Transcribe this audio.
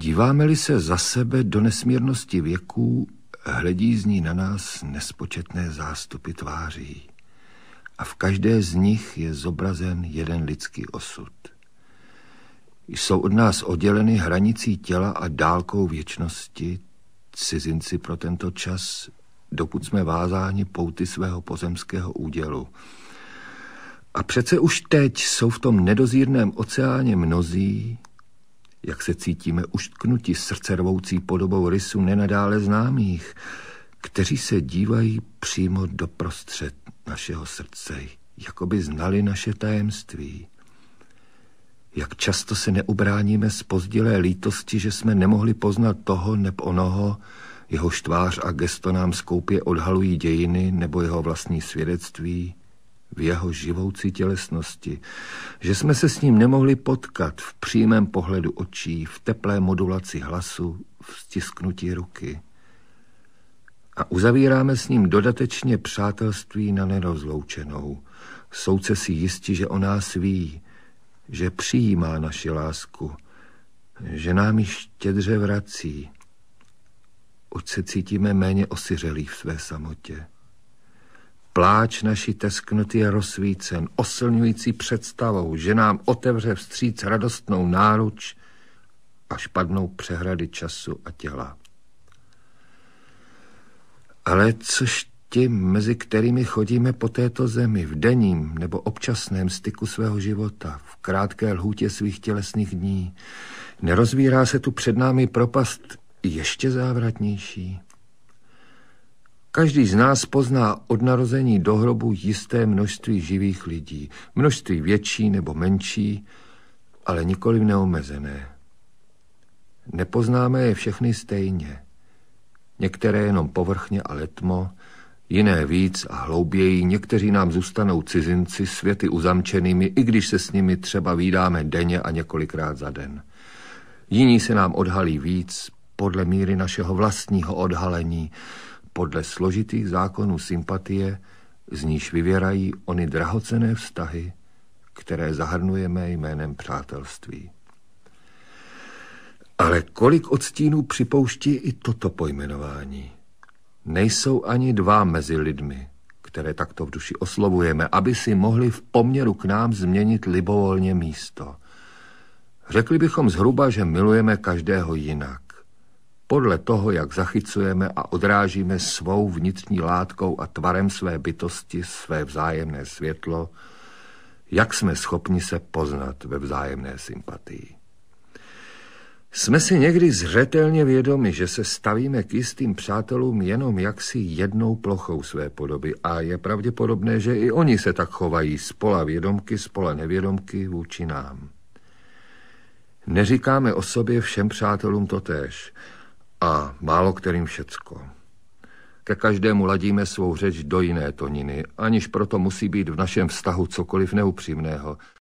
Díváme-li se za sebe do nesmírnosti věků, hledí z ní na nás nespočetné zástupy tváří a v každé z nich je zobrazen jeden lidský osud. Jsou od nás odděleny hranicí těla a dálkou věčnosti, cizinci pro tento čas, dokud jsme vázáni pouty svého pozemského údělu. A přece už teď jsou v tom nedozírném oceáně mnozí, jak se cítíme uštknuti srdcervoucí podobou rysu nenadále známých, kteří se dívají přímo do prostřed našeho srdce, jako by znali naše tajemství. Jak často se neubráníme z pozdilé lítosti, že jsme nemohli poznat toho nebo onoho, jeho tvář a gesto nám skoupě odhalují dějiny nebo jeho vlastní svědectví v jeho živoucí tělesnosti, že jsme se s ním nemohli potkat v přímém pohledu očí, v teplé modulaci hlasu, v stisknutí ruky. A uzavíráme s ním dodatečně přátelství na nerozloučenou. Souce si jistí, že o nás ví, že přijímá naši lásku, že nám ji štědře vrací. Oč se cítíme méně osiřelí v své samotě. Pláč naší tesknoty je rozsvícen, osilňující představou, že nám otevře vstříc radostnou náruč, až padnou přehrady času a těla. Ale což ti, mezi kterými chodíme po této zemi v denním nebo občasném styku svého života, v krátké lhůtě svých tělesných dní, nerozvírá se tu před námi propast ještě závratnější? Každý z nás pozná od narození do hrobu jisté množství živých lidí, množství větší nebo menší, ale nikoli neomezené. Nepoznáme je všechny stejně. Některé jenom povrchně a letmo, jiné víc a hlouběji, někteří nám zůstanou cizinci, světy uzamčenými, i když se s nimi třeba výdáme denně a několikrát za den. Jiní se nám odhalí víc, podle míry našeho vlastního odhalení, podle složitých zákonů sympatie, z níž vyvěrají ony drahocené vztahy, které zahrnujeme jménem přátelství. Ale kolik odstínů připouští i toto pojmenování? Nejsou ani dva mezi lidmi, které takto v duši oslovujeme, aby si mohli v poměru k nám změnit libovolně místo. Řekli bychom zhruba, že milujeme každého jinak podle toho, jak zachycujeme a odrážíme svou vnitřní látkou a tvarem své bytosti své vzájemné světlo, jak jsme schopni se poznat ve vzájemné sympatii. Jsme si někdy zřetelně vědomi, že se stavíme k jistým přátelům jenom jaksi jednou plochou své podoby a je pravděpodobné, že i oni se tak chovají spola vědomky, spola nevědomky vůči nám. Neříkáme o sobě všem přátelům totéž, a málo kterým všecko. Ke každému ladíme svou řeč do jiné toniny, aniž proto musí být v našem vztahu cokoliv neupřímného.